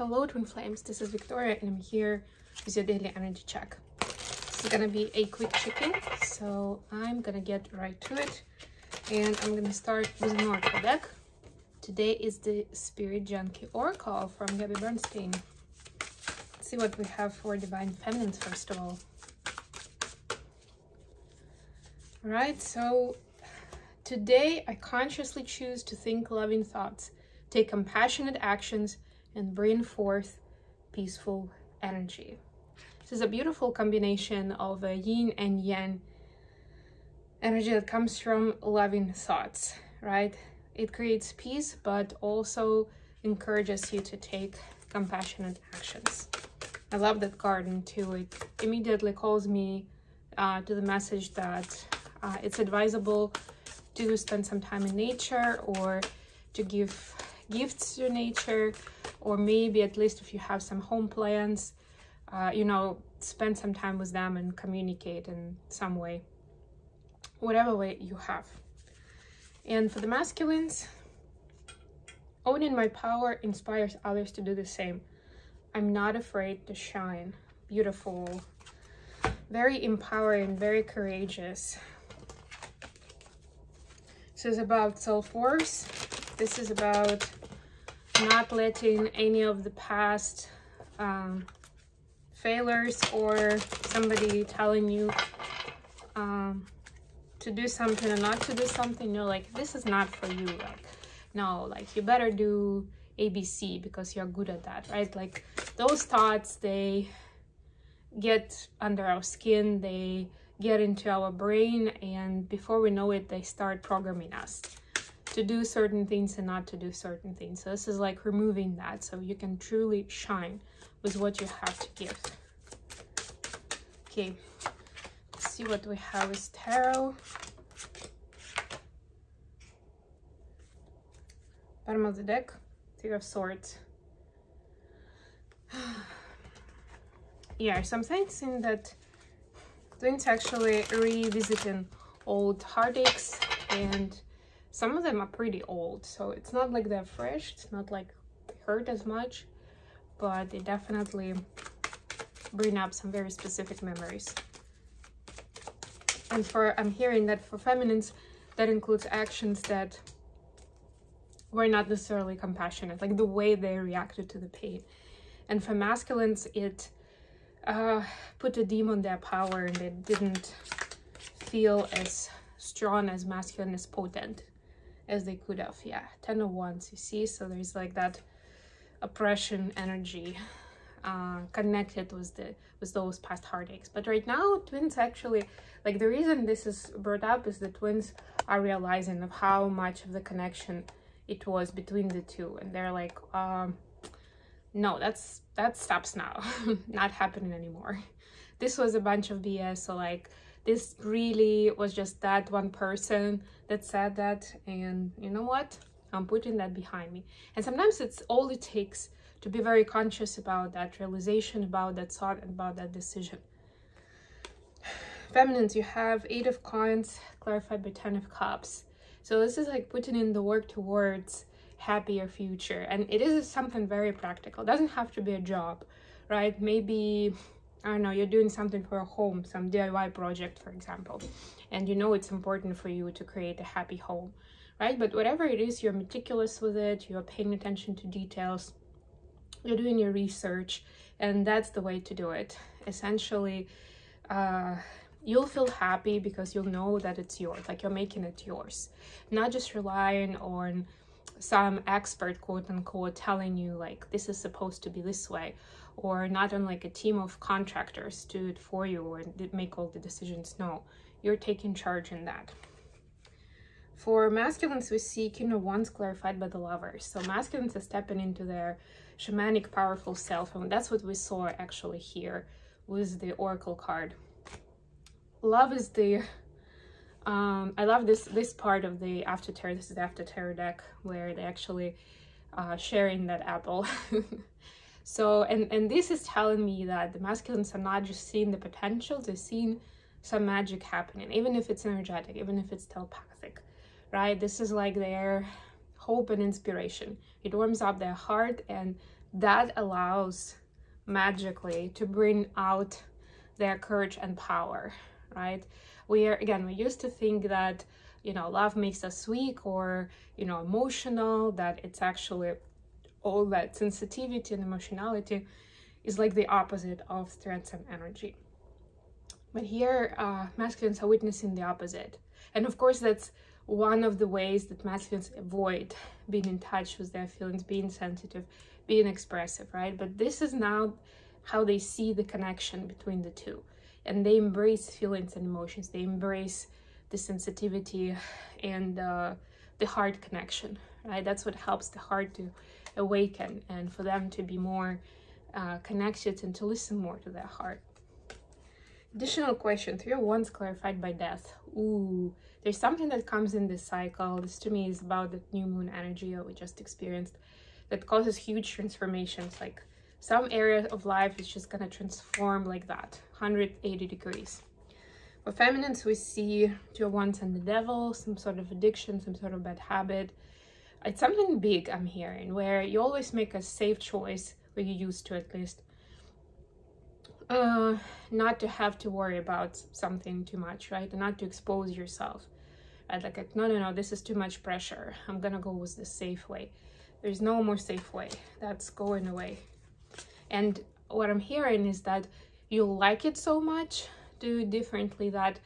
Hello Twin Flames, this is Victoria and I'm here with your daily energy check. This is gonna be a quick check-in, so I'm gonna get right to it. And I'm gonna start with an oracle deck. Today is the Spirit Junkie Oracle from Gabby Bernstein. Let's see what we have for Divine Feminines first of all. Alright, so today I consciously choose to think loving thoughts, take compassionate actions, and bring forth peaceful energy. This is a beautiful combination of a yin and yang energy that comes from loving thoughts, right? It creates peace, but also encourages you to take compassionate actions. I love that garden too. It immediately calls me uh, to the message that uh, it's advisable to spend some time in nature or to give gifts to nature or maybe at least if you have some home plans, uh, you know spend some time with them and communicate in some way whatever way you have. And for the masculines owning my power inspires others to do the same. I'm not afraid to shine. Beautiful. Very empowering very courageous. This is about self-worth. This is about not letting any of the past um, failures or somebody telling you um, to do something or not to do something, you know, like, this is not for you. Like, no, like, you better do ABC because you're good at that, right? Like, those thoughts, they get under our skin, they get into our brain, and before we know it, they start programming us to do certain things and not to do certain things. So this is like removing that so you can truly shine with what you have to give. Okay, let's see what we have with tarot. Bottom of the deck, Three of Swords. yeah, so I'm sensing that twins actually revisiting old heartaches and some of them are pretty old, so it's not like they're fresh. It's not like hurt as much, but they definitely bring up some very specific memories. And for I'm hearing that for feminines, that includes actions that were not necessarily compassionate, like the way they reacted to the pain. And for masculines, it uh, put a demon on their power and they didn't feel as strong as masculine as potent as they could have. Yeah, 10 of Wands, you see? So there's like that oppression energy uh, connected with the with those past heartaches. But right now, twins actually, like the reason this is brought up is the twins are realizing of how much of the connection it was between the two. And they're like, um, no, that's that stops now. Not happening anymore. This was a bunch of BS. So like this really was just that one person that said that and you know what? I'm putting that behind me. And sometimes it's all it takes to be very conscious about that realization about that thought about that decision. Feminines you have eight of coins clarified by ten of cups. So this is like putting in the work towards happier future. And it is something very practical. It doesn't have to be a job right? Maybe I don't know, you're doing something for a home, some DIY project, for example, and you know it's important for you to create a happy home, right? But whatever it is, you're meticulous with it, you're paying attention to details, you're doing your research, and that's the way to do it. Essentially, uh, you'll feel happy because you'll know that it's yours, like you're making it yours, not just relying on some expert quote unquote telling you like this is supposed to be this way or not on like a team of contractors to do it for you or make all the decisions no you're taking charge in that for masculines we see king of wands clarified by the lovers so masculines are stepping into their shamanic powerful self and that's what we saw actually here with the oracle card love is the um, I love this this part of the after tarot. This is the after tarot deck where they actually uh, sharing that apple. so and and this is telling me that the masculines are not just seeing the potential; they're seeing some magic happening, even if it's energetic, even if it's telepathic, right? This is like their hope and inspiration. It warms up their heart and that allows magically to bring out their courage and power, right? We are, again, we used to think that, you know, love makes us weak or, you know, emotional, that it's actually all that sensitivity and emotionality is like the opposite of strength and energy. But here, uh, masculines are witnessing the opposite. And of course, that's one of the ways that masculines avoid being in touch with their feelings, being sensitive, being expressive, right? But this is now how they see the connection between the two. And they embrace feelings and emotions. They embrace the sensitivity and uh, the heart connection, right? That's what helps the heart to awaken and for them to be more uh, connected and to listen more to their heart. Additional question, three of wands clarified by death. Ooh, there's something that comes in this cycle. This to me is about the new moon energy that we just experienced that causes huge transformations. Like some area of life is just gonna transform like that, 180 degrees. For feminines, we see two of wands and the devil, some sort of addiction, some sort of bad habit. It's something big I'm hearing, where you always make a safe choice, or you used to at least, uh, not to have to worry about something too much, right? Not to expose yourself. Right? Like, no, no, no, this is too much pressure. I'm gonna go with the safe way. There's no more safe way. That's going away. And what I'm hearing is that you like it so much, do differently that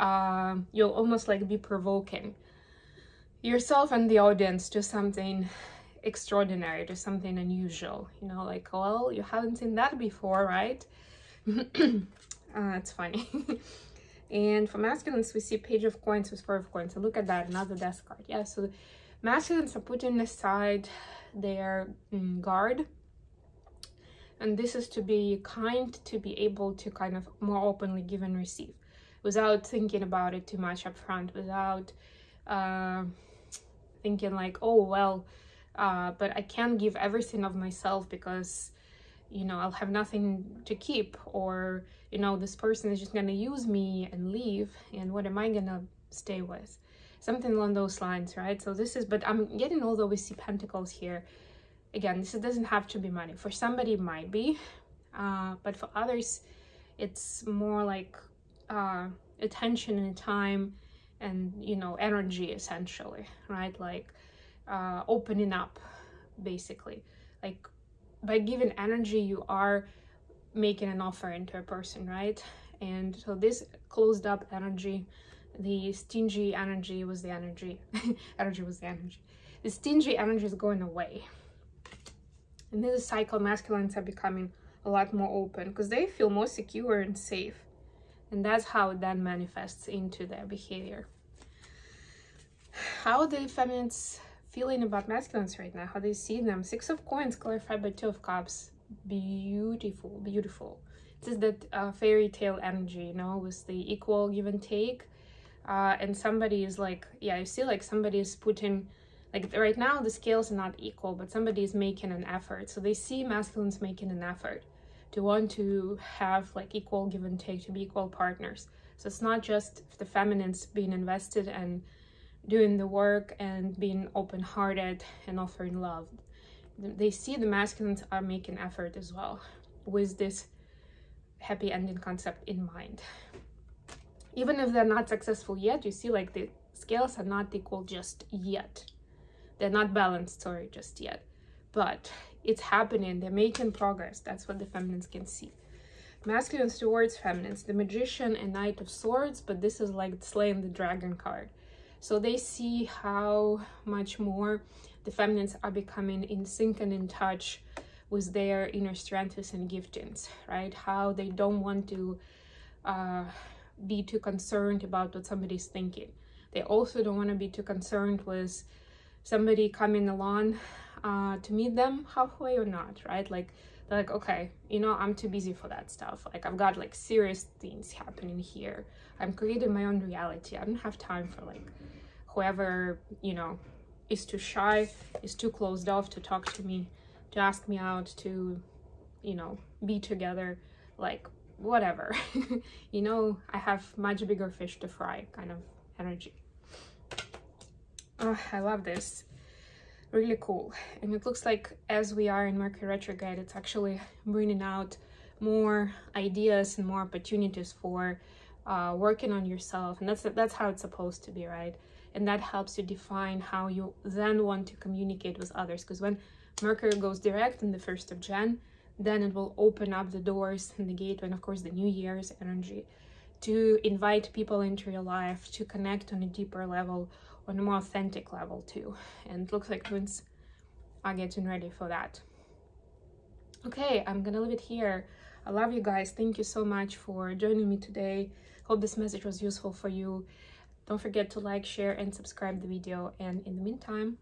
uh, you'll almost like be provoking yourself and the audience to something extraordinary, to something unusual. You know, like, well, you haven't seen that before, right? uh, it's funny. and for masculines, we see page of coins with four of coins. So look at that, another death card. Yeah, so masculines are putting aside their mm, guard. And this is to be kind, to be able to kind of more openly give and receive without thinking about it too much up front, without uh, thinking like, oh, well, uh, but I can't give everything of myself because you know i'll have nothing to keep or you know this person is just gonna use me and leave and what am i gonna stay with? Something along those lines right? So this is but i'm getting although we see pentacles here. Again this doesn't have to be money. For somebody it might be uh, but for others it's more like uh, attention and time and you know energy essentially right? Like uh, opening up basically. Like by giving energy you are making an offer into a person right? And so this closed up energy the stingy energy was the energy. Energy was the energy. The stingy energy is going away. And this cycle masculines are becoming a lot more open because they feel more secure and safe and that's how it then manifests into their behavior how the feminines feeling about masculines right now, how do they see them. Six of coins clarified by two of cups. Beautiful, beautiful. Is that uh, fairy tale energy, you know, with the equal give and take. Uh, and somebody is like, yeah, you see like somebody is putting, like right now the scales are not equal, but somebody is making an effort. So they see masculines making an effort to want to have like equal give and take, to be equal partners. So it's not just the feminines being invested and doing the work and being open-hearted and offering love. They see the masculines are making effort as well with this happy ending concept in mind. Even if they're not successful yet, you see like the scales are not equal just yet. They're not balanced, sorry, just yet. But it's happening, they're making progress. That's what the feminines can see. Masculines towards feminines, the magician and knight of swords, but this is like slaying the dragon card. So they see how much more the feminines are becoming in sync and in touch with their inner strengths and giftings, right? How they don't want to uh, be too concerned about what somebody's thinking. They also don't want to be too concerned with somebody coming along uh, to meet them halfway or not, right? Like, they're like, okay, you know, I'm too busy for that stuff. Like, I've got like serious things happening here. I'm creating my own reality. I don't have time for like whoever, you know, is too shy, is too closed off to talk to me, to ask me out, to, you know, be together, like whatever. you know, I have much bigger fish to fry kind of energy. Oh, I love this. really cool. And it looks like as we are in mercury retrograde it's actually bringing out more ideas and more opportunities for uh, working on yourself. And that's that's how it's supposed to be right? And that helps you define how you then want to communicate with others. Because when mercury goes direct in the first of jan then it will open up the doors and the gateway and of course the new year's energy to invite people into your life to connect on a deeper level on a more authentic level too. And looks like twins are getting ready for that. Okay i'm gonna leave it here. I love you guys. Thank you so much for joining me today. Hope this message was useful for you. Don't forget to like share and subscribe the video. And in the meantime